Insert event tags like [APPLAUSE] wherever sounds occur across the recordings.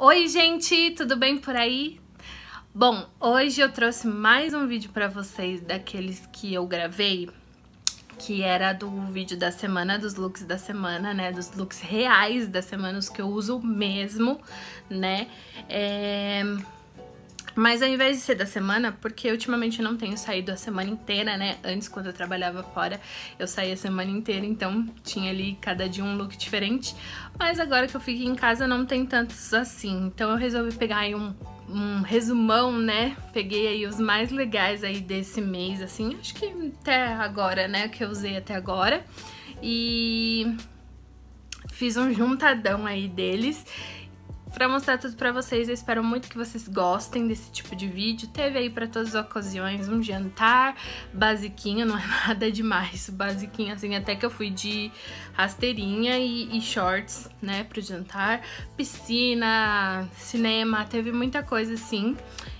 Oi, gente, tudo bem por aí? Bom, hoje eu trouxe mais um vídeo para vocês daqueles que eu gravei, que era do vídeo da semana, dos looks da semana, né? Dos looks reais da semana, os que eu uso mesmo, né? É... Mas ao invés de ser da semana, porque ultimamente eu não tenho saído a semana inteira, né? Antes, quando eu trabalhava fora, eu saía a semana inteira, então tinha ali cada dia um look diferente. Mas agora que eu fico em casa, não tem tantos assim. Então eu resolvi pegar aí um, um resumão, né? Peguei aí os mais legais aí desse mês, assim, acho que até agora, né? Que eu usei até agora. E fiz um juntadão aí deles para mostrar tudo para vocês. Eu espero muito que vocês gostem desse tipo de vídeo. Teve aí para todas as ocasiões um jantar basiquinho, não é [LAUGHS] nada demais, basiquinho assim, até que eu fui de rasteirinha e, e shorts, né, pro jantar. Piscina, cinema, teve muita coisa assim.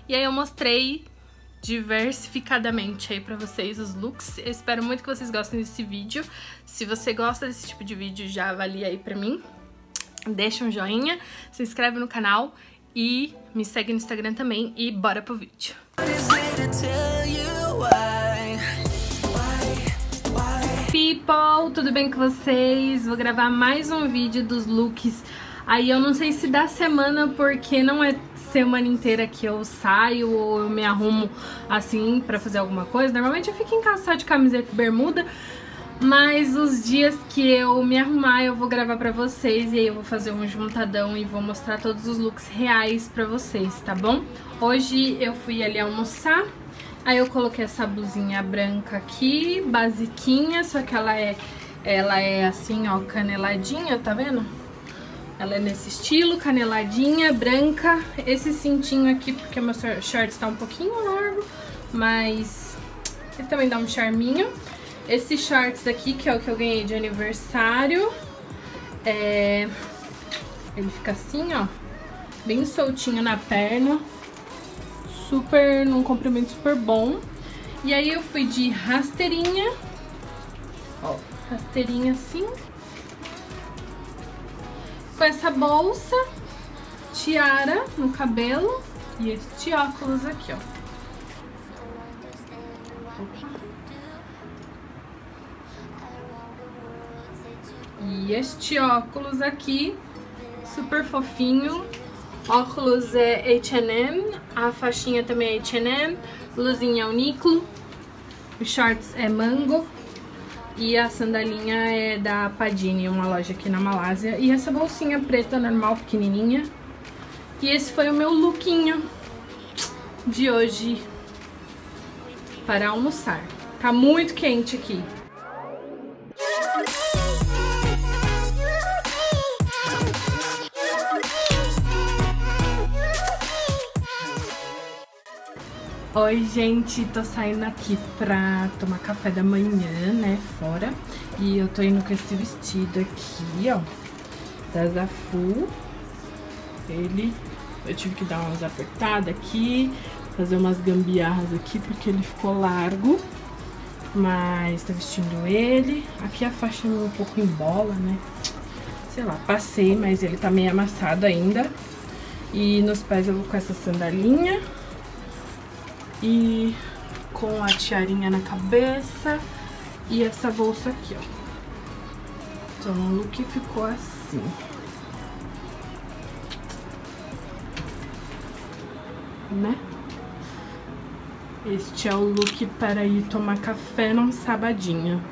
E aí eu mostrei diversificadamente aí pra vocês os looks. Eu espero muito que vocês gostem desse vídeo. Se você gosta desse tipo de vídeo, já avalia aí pra mim deixa um joinha, se inscreve no canal e me segue no Instagram também e bora pro vídeo. People, tudo bem com vocês? Vou gravar mais um vídeo dos looks. Aí eu não sei se dá semana, porque não é semana inteira que eu saio ou eu me arrumo assim pra fazer alguma coisa. Normalmente eu fico em casa só de camiseta e bermuda, mas os dias que eu me arrumar, eu vou gravar pra vocês e aí eu vou fazer um juntadão e vou mostrar todos os looks reais pra vocês, tá bom? Hoje eu fui ali almoçar, aí eu coloquei essa blusinha branca aqui, basiquinha, só que ela é, ela é assim, ó, caneladinha, tá vendo? Ela é nesse estilo, caneladinha, branca. Esse cintinho aqui, porque meu short está um pouquinho largo, mas ele também dá um charminho. Esses shorts aqui, que é o que eu ganhei de aniversário. É... Ele fica assim, ó. Bem soltinho na perna. Super, num comprimento super bom. E aí eu fui de rasteirinha. Ó, rasteirinha assim. Com essa bolsa, tiara no cabelo e este óculos aqui, ó. E este óculos aqui, super fofinho. Óculos é H&M, a faixinha também é H&M, blusinha é Uniqlo, os shorts é Mango e a sandalinha é da Padini, uma loja aqui na Malásia. E essa bolsinha preta normal, pequenininha. E esse foi o meu lookinho de hoje para almoçar. Tá muito quente aqui. Oi, gente, tô saindo aqui pra tomar café da manhã, né, fora. E eu tô indo com esse vestido aqui, ó, da Zafu. Ele, eu tive que dar umas apertadas aqui, fazer umas gambiarras aqui, porque ele ficou largo. Mas tô vestindo ele. Aqui a faixa um pouco em bola, né. Sei lá, passei, mas ele tá meio amassado ainda. E nos pés eu vou com essa sandalinha e com a tiarinha na cabeça e essa bolsa aqui, ó. Então o look ficou assim. Né? Este é o look para ir tomar café num sabadinho.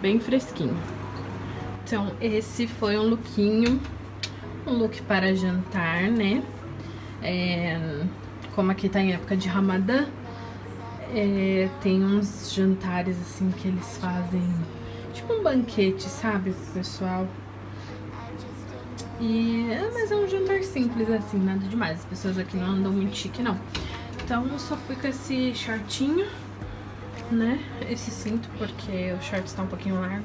Bem fresquinho. Então, esse foi um lookinho, um look para jantar, né? É, como aqui tá em época de Ramadã, é, tem uns jantares assim que eles fazem, tipo um banquete, sabe, pessoal. E, mas é um jantar simples assim, nada demais. As pessoas aqui não andam muito chique, não. Então eu só fui com esse shortinho, né, esse cinto, porque o short está um pouquinho largo.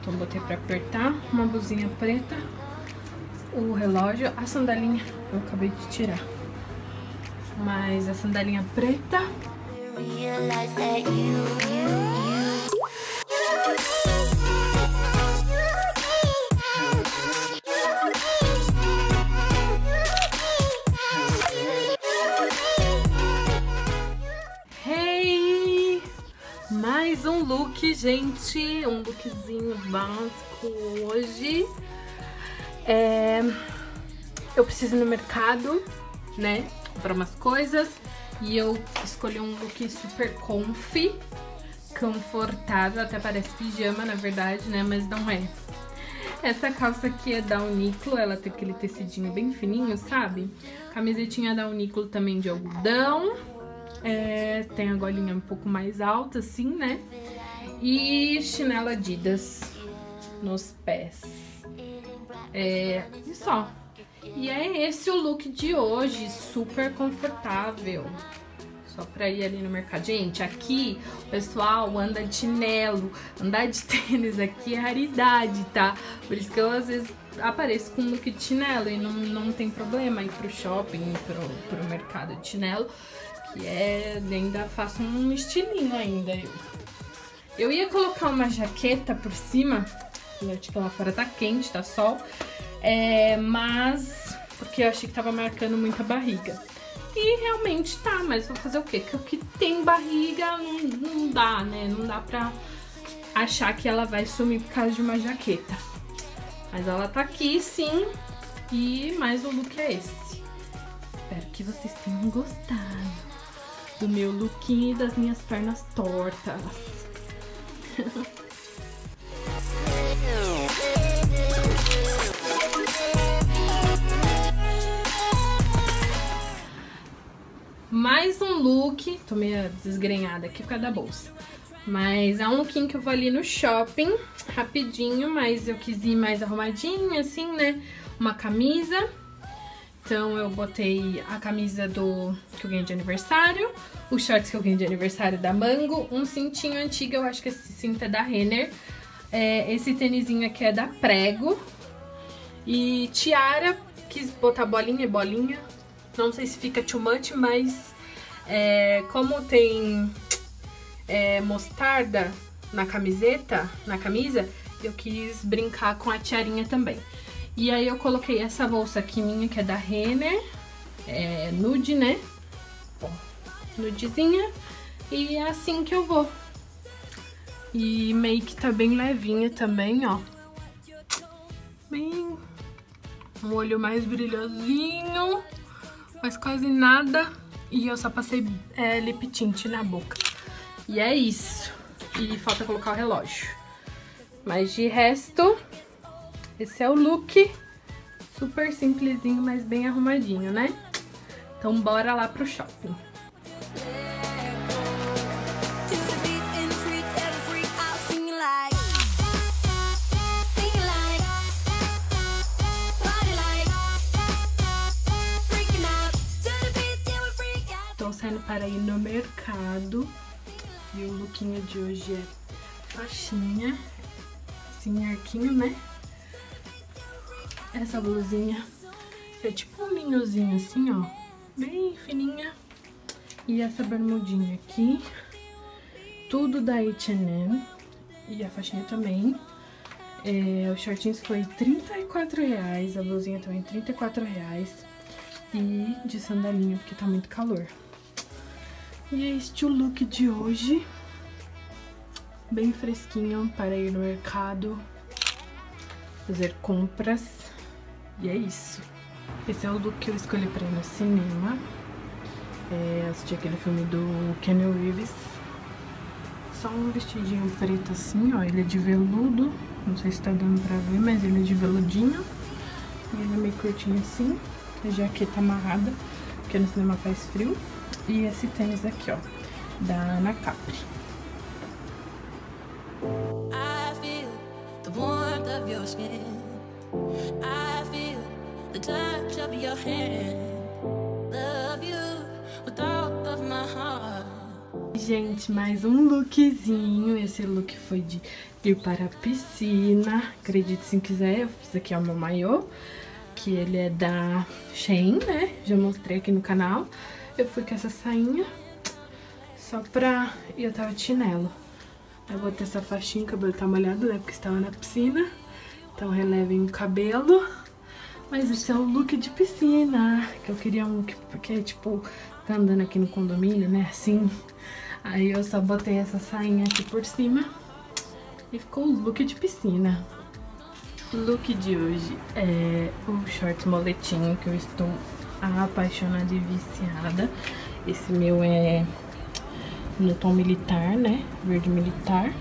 Então botei pra apertar, uma blusinha preta, o relógio, a sandalinha eu acabei de tirar mas a sandalinha preta... Hey! Mais um look, gente. Um lookzinho básico hoje. É... Eu preciso ir no mercado né? Comprar umas coisas. E eu escolhi um look super comfy, confortável. Até parece pijama, na verdade, né? Mas não é. Essa calça aqui é da Uniqlo, ela tem aquele tecidinho bem fininho, sabe? Camisetinha da Uniqlo também de algodão. É, tem a golinha um pouco mais alta, assim, né? E chinelo Adidas nos pés. É, e só. E é esse o look de hoje, super confortável. Só pra ir ali no mercado. Gente, aqui o pessoal anda de chinelo, andar de [LAUGHS] tênis aqui é raridade, tá? Por isso que eu às vezes apareço com look de chinelo e não, não tem problema ir pro shopping, pro, pro mercado de chinelo, que é, ainda faço um estilinho ainda. Eu, eu ia colocar uma jaqueta por cima, que lá fora tá quente, tá sol, é, mas porque eu achei que tava marcando muita barriga. E realmente tá, mas vou fazer o quê? Que o que tem barriga não, não dá, né? Não dá pra achar que ela vai sumir por causa de uma jaqueta. Mas ela tá aqui, sim. E mais o look é esse. Espero que vocês tenham gostado do meu lookinho e das minhas pernas tortas. [LAUGHS] Mais um look, tô meio desgrenhada aqui por causa da bolsa. Mas é um lookinho que eu vou ali no shopping, rapidinho, mas eu quis ir mais arrumadinho, assim, né? Uma camisa. Então eu botei a camisa do que eu ganhei de aniversário, os shorts que eu ganhei de aniversário da Mango, um cintinho antigo, eu acho que esse cinto é da Renner. É, esse tênisinho aqui é da Prego. E tiara, quis botar bolinha e bolinha, não sei se fica too much, mas é, como tem é, mostarda na camiseta, na camisa, eu quis brincar com a tiarinha também. E aí eu coloquei essa bolsa aqui minha, que é da Renner, é, nude, né? Nudezinha. E é assim que eu vou. E que tá bem levinha também, ó. Bem... Um olho mais brilhosinho mas quase nada. E eu só passei é, lip tint na boca. E é isso. E falta colocar o relógio. Mas de resto, esse é o look. Super simplesinho, mas bem arrumadinho, né? Então bora lá pro shopping. Saindo para ir no mercado. E o lookinho de hoje é faixinha, assim, arquinho, né? Essa blusinha é tipo um linhozinho assim, ó, bem fininha. E essa bermudinha aqui, tudo da H&M. E a faixinha também. É, os shortinhos foi 34 reais, a blusinha também 34 reais. E de sandalinho, porque tá muito calor. E é este o look de hoje. Bem fresquinho para ir no mercado, fazer compras. E é isso. Esse é o look que eu escolhi para ir no cinema. É, assisti aquele filme do Kenny Reeves. Só um vestidinho preto assim, ó. Ele é de veludo. Não sei se tá dando pra ver, mas ele é de veludinho. E ele é meio curtinho assim. A jaqueta amarrada, porque no cinema faz frio. E esse tênis aqui, ó, da Ana Capri. I feel the warmth of your skin. I feel the touch of your hand. Love you with all of my heart. Gente, mais um lookzinho. Esse look foi de ir para a piscina. Acredite se quiser, eu fiz aqui ó, meu maiô. Que ele é da Shein, né? Já mostrei aqui no canal. Eu fui com essa sainha só pra... E eu tava de chinelo. Eu botei essa faixinha, o cabelo tá molhado, né? Porque estava na piscina. Então relevem o cabelo. Mas esse é o look de piscina. Que eu queria um... Porque, tipo, tá andando aqui no condomínio, né? Assim. Aí eu só botei essa sainha aqui por cima. E ficou o look de piscina. O look de hoje é o short moletinho que eu estou apaixonada e viciada. Esse meu é no tom militar, né? Verde militar.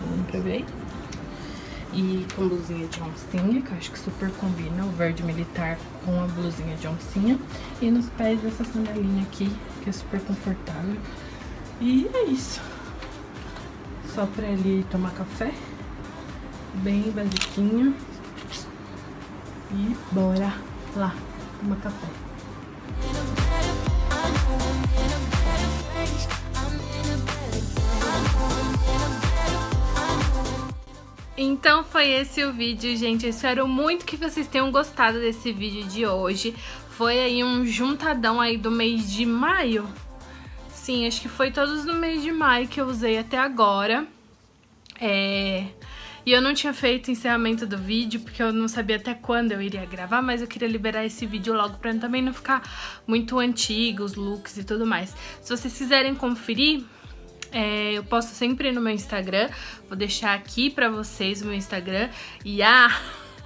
Vamos pra ver. E com blusinha de oncinha, que eu acho que super combina o verde militar com a blusinha de oncinha. E nos pés essa sandalinha aqui, que é super confortável. E é isso. Só pra ele tomar café. Bem basiquinho. E bora lá tomar café. Então foi esse o vídeo, gente. Eu espero muito que vocês tenham gostado desse vídeo de hoje. Foi aí um juntadão aí do mês de maio. Sim, acho que foi todos no mês de maio que eu usei até agora. É... E eu não tinha feito encerramento do vídeo, porque eu não sabia até quando eu iria gravar, mas eu queria liberar esse vídeo logo pra também não ficar muito antigo, os looks e tudo mais. Se vocês quiserem conferir, é, eu posto sempre no meu Instagram. Vou deixar aqui pra vocês o meu Instagram. E ah,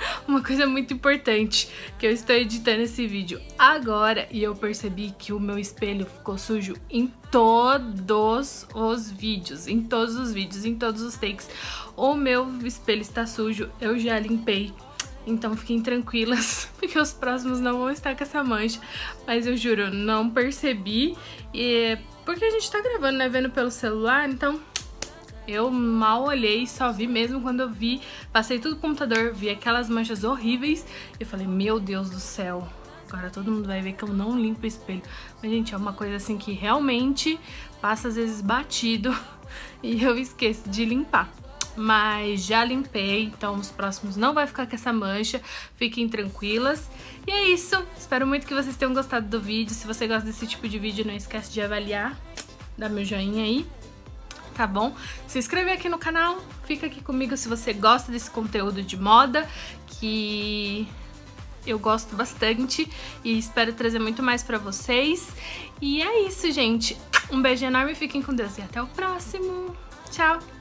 [LAUGHS] uma coisa muito importante, que eu estou editando esse vídeo agora e eu percebi que o meu espelho ficou sujo em todos os vídeos, em todos os vídeos, em todos os takes. O meu espelho está sujo, eu já limpei. Então fiquem tranquilas, [LAUGHS] porque os próximos não vão estar com essa mancha. Mas eu juro, não percebi. E porque a gente tá gravando, né? Vendo pelo celular, então eu mal olhei, só vi mesmo quando eu vi. Passei tudo no computador, vi aquelas manchas horríveis e falei, meu Deus do céu. Agora todo mundo vai ver que eu não limpo o espelho. Mas, gente, é uma coisa assim que realmente passa às vezes batido [LAUGHS] e eu esqueço de limpar mas já limpei, então os próximos não vai ficar com essa mancha, fiquem tranquilas. E é isso, espero muito que vocês tenham gostado do vídeo, se você gosta desse tipo de vídeo não esquece de avaliar, dá meu joinha aí, tá bom? Se inscrever aqui no canal, fica aqui comigo se você gosta desse conteúdo de moda, que eu gosto bastante e espero trazer muito mais pra vocês. E é isso, gente. Um beijo enorme, fiquem com Deus e até o próximo. Tchau!